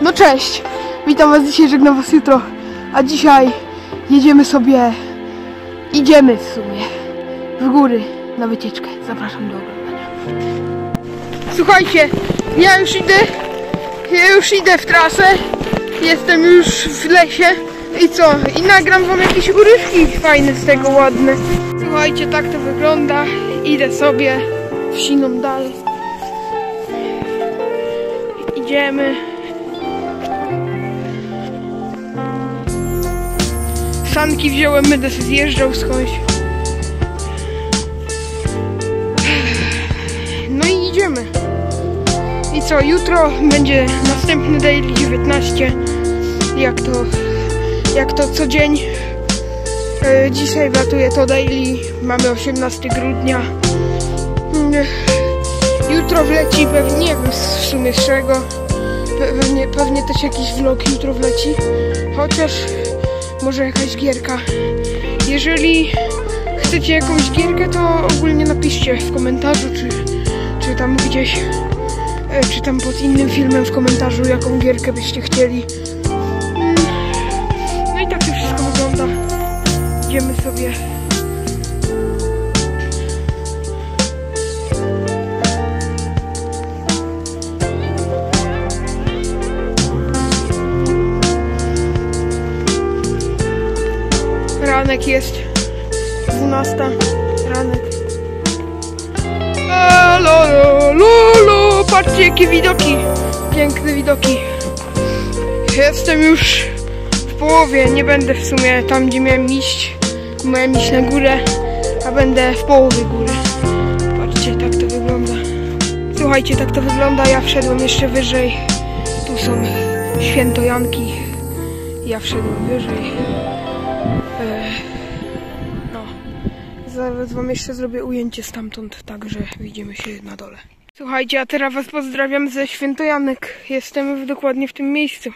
No cześć, witam was dzisiaj, żegnam was jutro, a dzisiaj jedziemy sobie, idziemy w sumie, w góry na wycieczkę. Zapraszam do oglądania. Słuchajcie, ja już idę, ja już idę w trasę, jestem już w lesie i co, i nagram wam jakieś urywki fajne z tego, ładne. Słuchajcie, tak to wygląda, idę sobie w siną dalej. Idziemy. Sanki wziąłem, będę zjeżdżał skądś. No i idziemy. I co, jutro będzie następny daily 19. Jak to, jak to co dzień. E, Dzisiaj wlatuje to daily. Mamy 18 grudnia. Mm, Jutro wleci pewnie, nie wiem w sumie z czego. Pe- Pewnie, pewnie też jakiś vlog jutro wleci. Chociaż może jakaś gierka. Jeżeli chcecie jakąś gierkę, to ogólnie napiszcie w komentarzu, czy, czy tam gdzieś, e, czy tam pod innym filmem w komentarzu, jaką gierkę byście chcieli. Mm, No i tak to wszystko wygląda. Idziemy sobie. Ranek jest. 12. Ranek. Lulu, patrzcie jakie widoki. Piękne widoki. Jestem już w połowie. Nie będę w sumie tam, gdzie miałem iść. Miałem iść na górę, a będę w połowie góry. Patrzcie, tak to wygląda. Słuchajcie, tak to wygląda. Ja wszedłem jeszcze wyżej. Tu są świętojanki. Ja wszedłem wyżej. No. Zaraz wam jeszcze zrobię ujęcie stamtąd, także widzimy się na dole. Słuchajcie, a teraz was pozdrawiam ze Świętojanek. Jestem dokładnie w tym miejscu.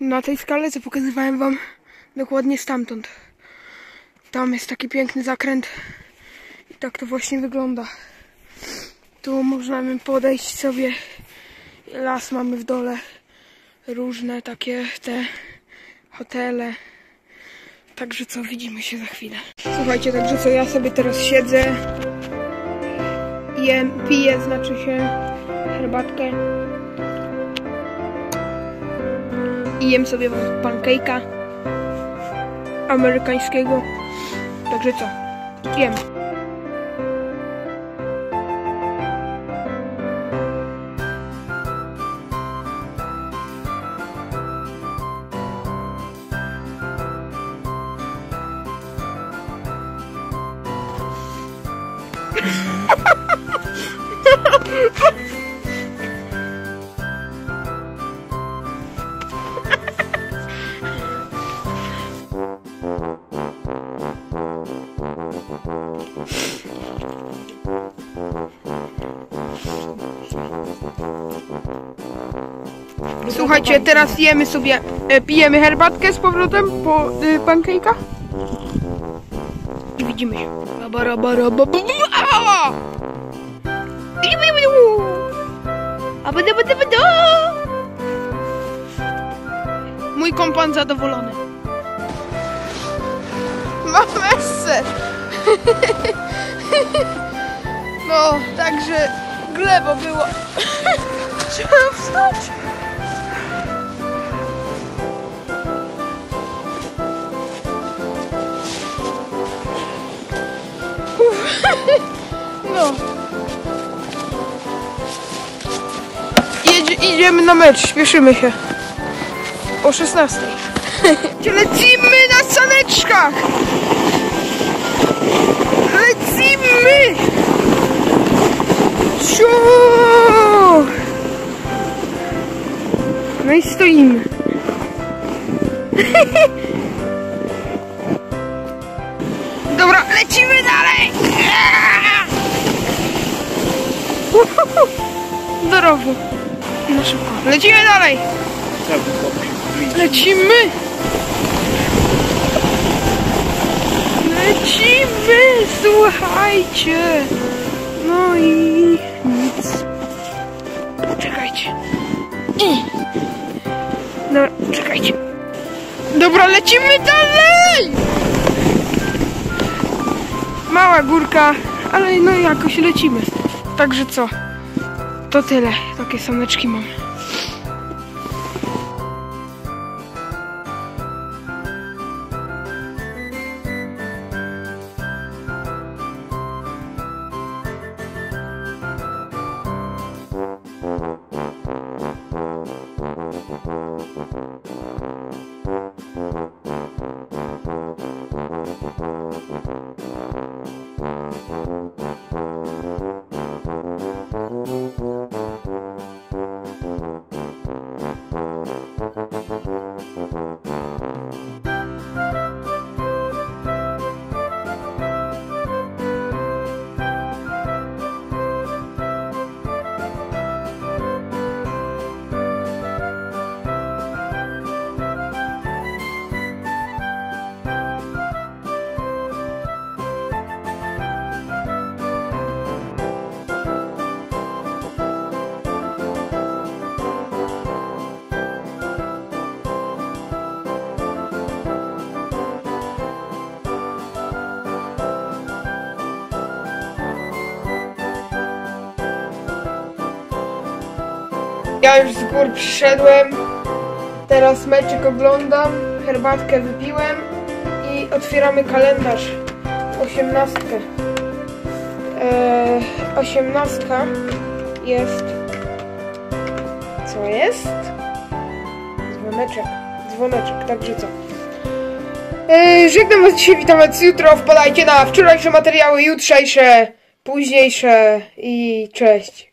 Na tej skale, co pokazywałem wam dokładnie stamtąd. Tam jest taki piękny zakręt. I tak to właśnie wygląda. Tu możemy podejść sobie. Las mamy w dole. Różne takie te hotele. Także co, widzimy się za chwilę. Słuchajcie, także co, ja sobie teraz siedzę, jem, piję, znaczy się, herbatkę i jem sobie pancake'a amerykańskiego. Także co, jem. Słuchajcie, teraz jemy sobie, e, pijemy herbatkę z powrotem po e, pancake'a. I widzimy się. A! Mój kompan zadowolony. Mam messer. No, także glebo było. Trzeba wstać. Idziemy na mecz, śpieszymy się. O 16. Lecimy na saneczkach! Lecimy! Ciu! No i stoimy. Dobra, lecimy dalej! Do rowu. Szybko. Lecimy dalej! Lecimy! Lecimy! Słuchajcie! No i nic. Czekajcie. I. Czekajcie. Dobra, lecimy dalej! Mała górka, ale no jakoś lecimy. Także co? To tyle. Takie sameczki mam. Ja już z gór przyszedłem. Teraz meczyk oglądam, herbatkę wypiłem i otwieramy kalendarz. Osiemnastkę. Eee, osiemnastka jest. Co jest? Dzwoneczek. Dzwoneczek, także co? Eee, żegnam was dzisiaj, witam was jutro. Wpadajcie na wczorajsze materiały, jutrzejsze, późniejsze i cześć.